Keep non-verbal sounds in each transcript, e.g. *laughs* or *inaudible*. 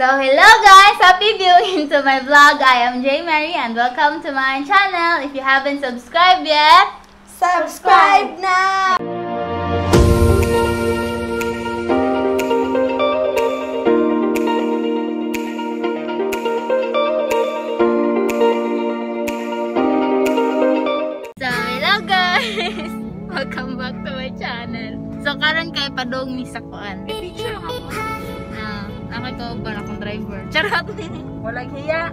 So, hello guys! Happy viewing to my vlog. I am J Mary and welcome to my channel. If you haven't subscribed yet, Subscribe na! So, hello guys! *laughs* Welcome back to my channel. So, karon kay padong mi sa ko ba akong driver. Charot. Walang hiya.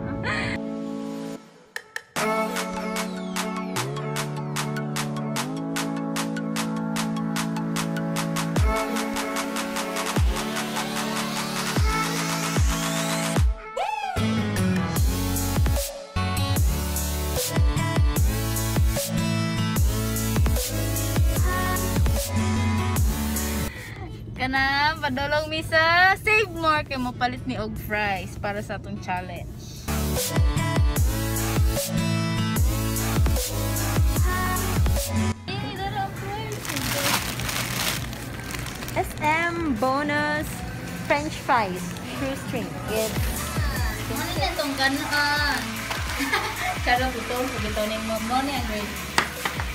Kana padulong mi sa Save More kay mo palit mi og fries para sa atong challenge. SM bonus french fries. Shoestring. It's Ano na itong ganon? *laughs* Karang butol, kung ito ni mo, mo ni ang grade.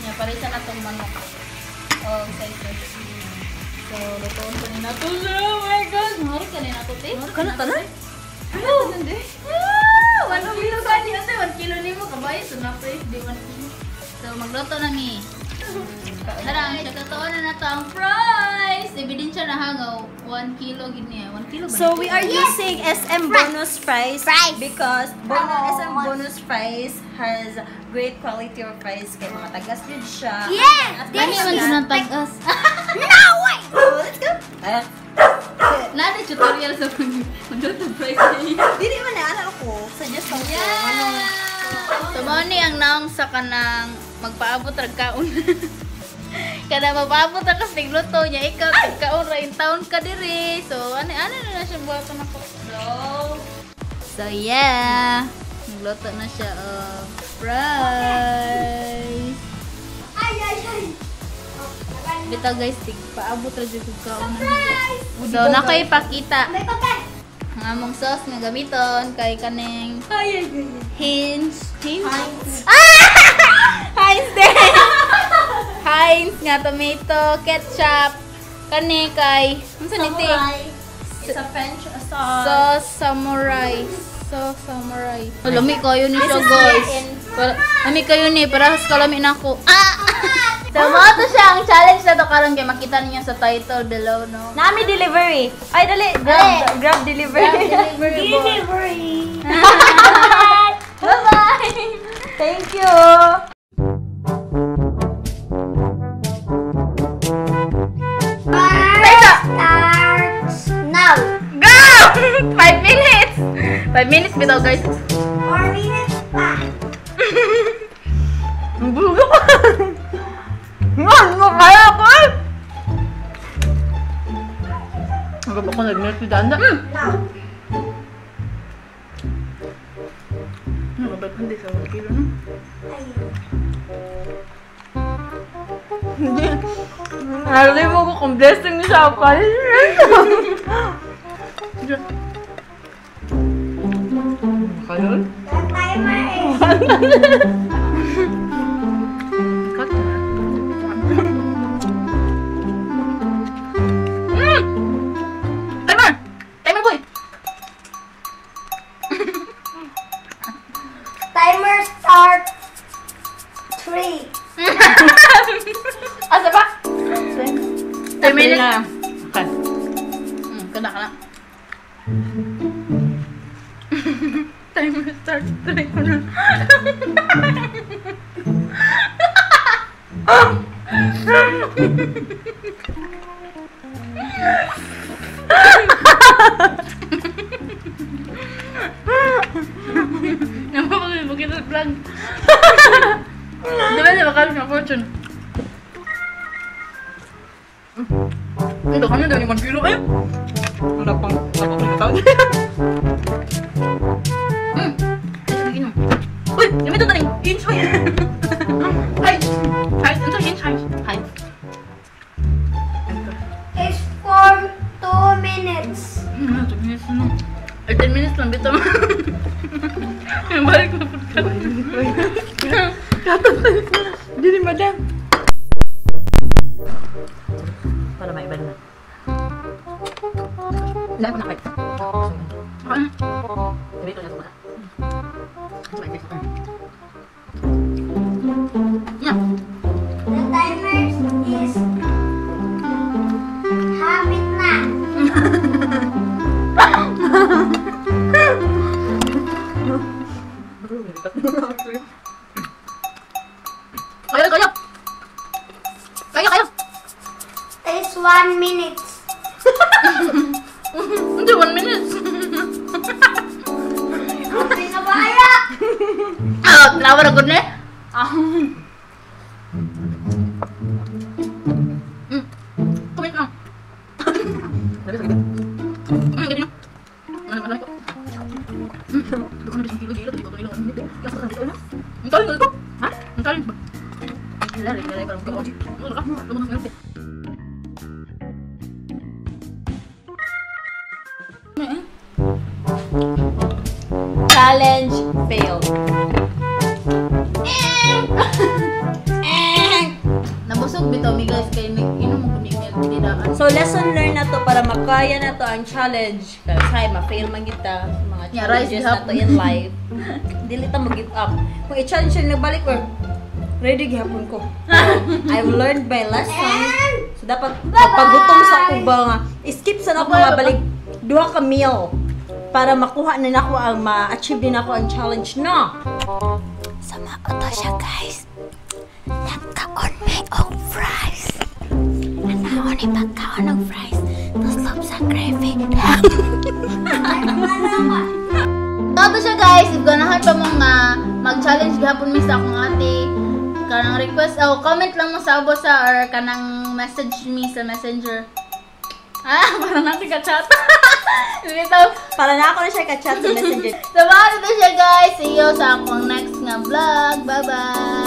Nga, parisan na itong manok. Oh, sizes. So, lutoon ko ni nato. Oh my God! Mahal ka ni nato, te? Kana ta na? Ano? Ah! Wala kilo ka ni ate. 1 kilo ni mo. Kabayo, so na price. Di 1 kilo. So, magluto na mi. Tara, totoo na na to ang fries. Ebidensya na hangaw. 1 kilo gid niya. 1 kilo ba? So we to? are using SM bonus fries, Fries. because bonus Oh, SM bonus fries has great quality of fries kay mga tagas jud siya. Yes! At man siya- sa tagas. Oh, let's go. Ah, Nada tutorial sa magluto fries niya. Dili man na ano ko. Suggest ko ko anong So, mo ni ang naong sa kanang magpaabot kaon. Kada mapaabot ra *laughs* kas tigluto niya ikaw tigkaon ra in town ka diri. So, ano ano na na siya buhat na ko. So, so yeah. Nagluto na siya of fries. Bitaw guys, tig paabot ra jud kog kaon. So, nakaipakita May pagkan. ang among sauce nga gamiton kay kaning Ay ay ay. Heinz. Heinz? Heinz. *laughs* Heinz din. *laughs* Heinz nga tomato, ketchup, kani kay, ano sa niti? Samurai. It's a French sauce. Sauce samurai. Sauce samurai. Lami kayo ni siya guys. Lami kayo ni, para sa kalami na ako. Ah! So, mo to siya ang challenge na to karon kay makita niyo sa title below, no? Nami delivery. Ay, dali. Grab, grab delivery. Grab delivery delivery. *laughs* Bye-bye! Thank you. Starts now. Go! *laughs* Five minutes! Five minutes bitaw guys. Danda. Mm. Now. Ang gaba ko hindi sa 1 kilo no? Hindi. Nalali mo ko kung blessing ni Shapa. Kaya? Ang Timer starts to now. *laughs* minutes. Hmm, ito, minutes na. Ay, 10 minutes lang bitaw. *laughs* Balik na po ka. Dili, madam. Para maiba na. Wala ko na kayo. Ano? Sabi ito na sa mga. Kaya, kaya. Kaya, kaya. It's one minute. *laughs* Hindi, 1 minute. Hindi na kaya. Ah, tinawa na good na eh. Challenge failed. Nabusog bitaw mi guys kay nag-inom mo kundi milk tinidaan. So, lesson learned na to para makaya na to ang challenge. Kasi ma-fail man kita mga Yeah, challenges up. na to in life. *laughs* Dili ta mag-give up. Kung i-challenge siya nagbalik or ready gihapon ko. *laughs* I've learned my lesson. So, dapat magpagutom sa ako ba nga. Skip sa ako mga balik duha ka meal para makuha na nako ang ma-achieve din ako ang challenge no. Sama ko to siya guys. Nagkaon may og fries. Ano ni pagkaon ng fries? Tapos love sa gravy. *laughs* Tato siya guys, if ganahan pa mo nga mag-challenge gihapon mi sa akong ate kanang request oh comment lang mo sa abo sa or kanang message me sa messenger. Ah, *laughs* parang nakika-chat. Bitaw. *laughs* Para na ako na siya ka-chat sa messenger. Samahan na siya guys. See you sa akong next nga vlog. Bye-bye.